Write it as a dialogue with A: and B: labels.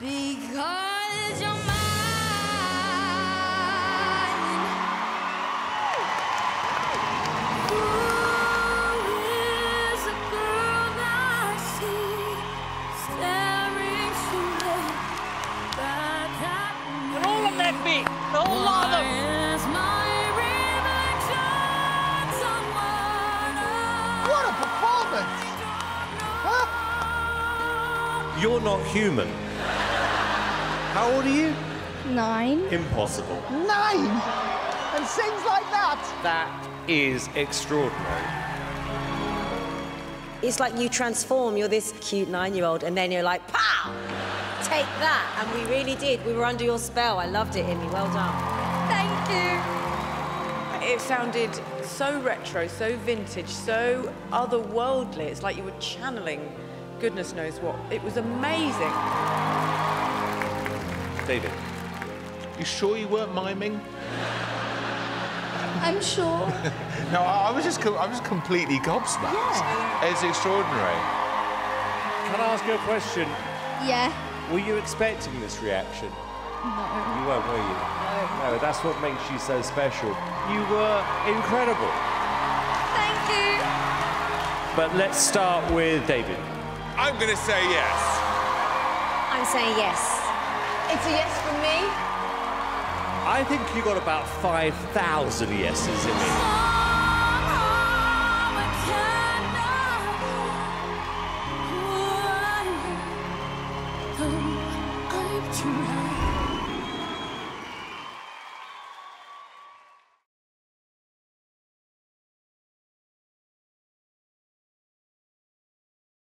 A: Because you're mine. Who is the girl I see staring straight back at me?
B: All on their feet. The whole lot of them.
A: Why is my reflection someone
C: What a performance! Huh?
D: You're not human. How old are you?
E: Nine.
D: Impossible.
C: Nine! And sings like that!
D: That is extraordinary.
F: It's like you transform. You're this cute nine-year-old, and then you're like, pow! Take that. And we really did. We were under your spell. I loved it, Immi. Well done.
E: Thank you.
G: It sounded so retro, so vintage, so otherworldly. It's like you were channeling goodness knows what. It was amazing.
D: David.
H: You sure you weren't miming?
E: I'm sure.
H: No, I I was just, I was completely gobsmacked. It's extraordinary.
D: Can I ask you a question?
E: yeah.
D: Were you expecting this reaction?
E: No.
D: You weren't, were you? No. No, that's what makes you so special. You were incredible.
E: Thank you.
D: But let's start with David.
H: I'm going to say yes.
F: I'm saying yes.
G: It's a yes from me.
D: I think you got about 5,000 yeses in it.